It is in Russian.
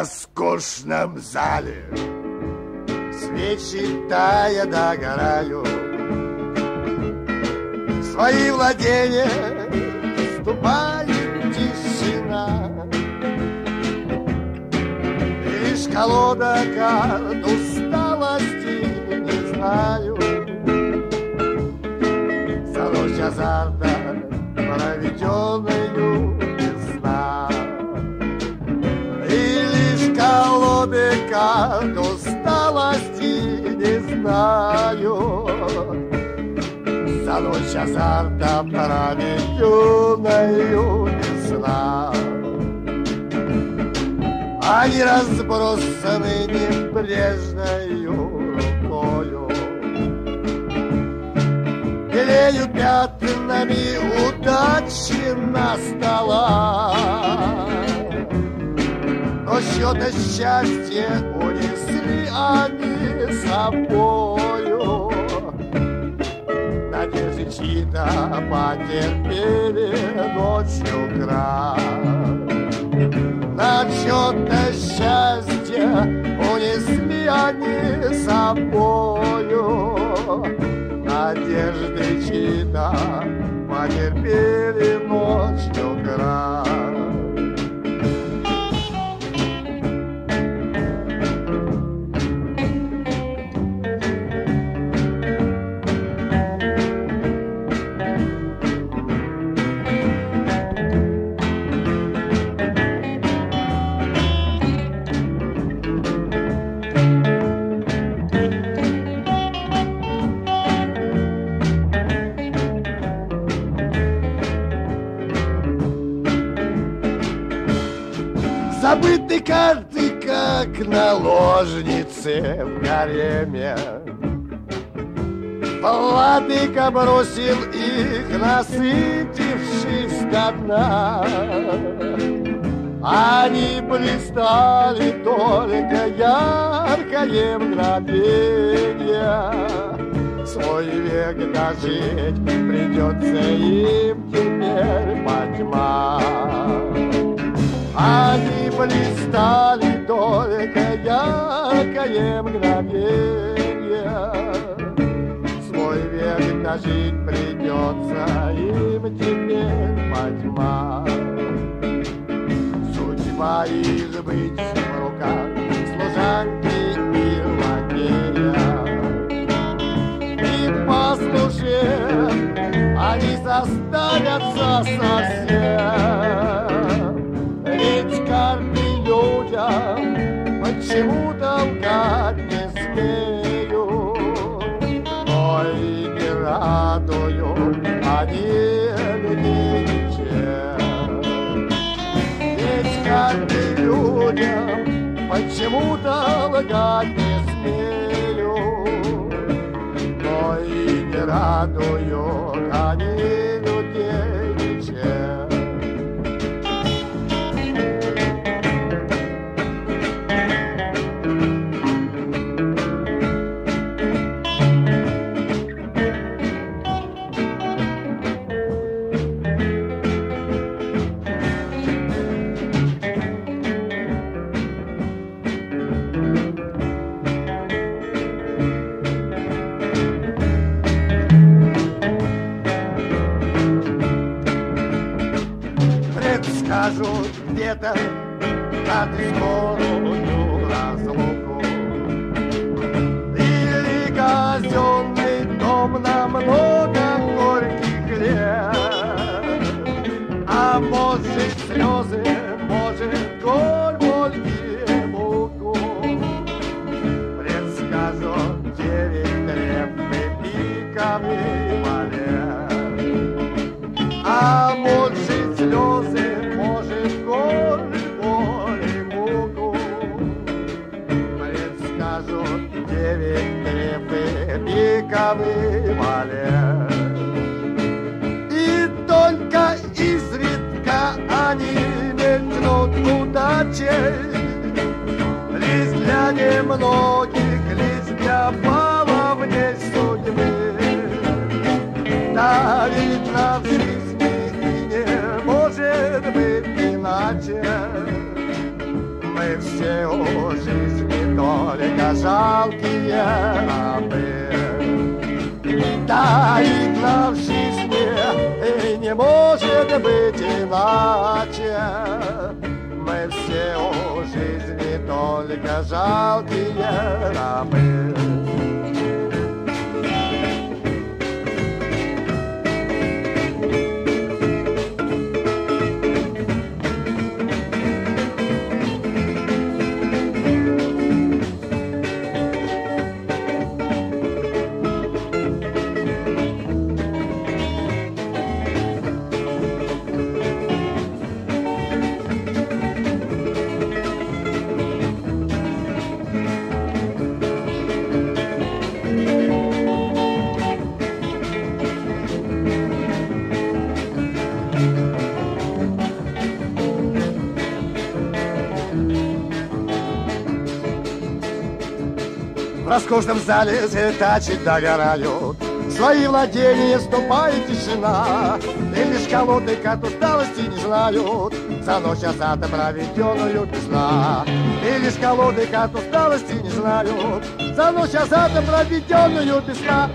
роскошном зале. Свечи тая догорают Свои владения ступает тишина. Лишь колода карт усталости не знаю. За ночь азарта карт усталости не знаю. За ночь азарта проведенную без сна Они разбросаны небрежною рукою. Белеют пятнами удачи на столах Но счета счастья унесли они с собою. Надежды чьи-то потерпели ночью крах На счета счастья унесли они с собою. Надежды чьи-то потерпели Забыты карты, как наложницы в гареме Владыка бросил их, насытившись до дна. Они блистали только яркое мгновение Свой век дожить придется им теперь по тьмам они блистали только яркое мгновение. Свой век дожить придется им теперь по тьма Судьба их быть в руках служанки и лакея И послушав, они составятся совсем почему-то лгать не смею. Ой, не радуют они людей ничем. Ведь карты людям почему-то лгать не смею. Ой, не радуют они людей ничем. Предскажут где-то на скорую разлуку. Валет. И только изредка они мелькнут удачей, Лишь для немногих, лишь для баловней судьбы. Да ведь на жизни и не может быть иначе. Мы все у жизни только жалкие рабы. Тайна в жизни и не может быть иначе. Мы все у жизни только жалкие рабы. В роскошном зале цветачи догорают. Свои владения ступает тишина. И лишь колоды от усталости не знают. За ночь осада проведенную без сна И лишь колоды от усталости не знают. За ночь осада проведенную без сна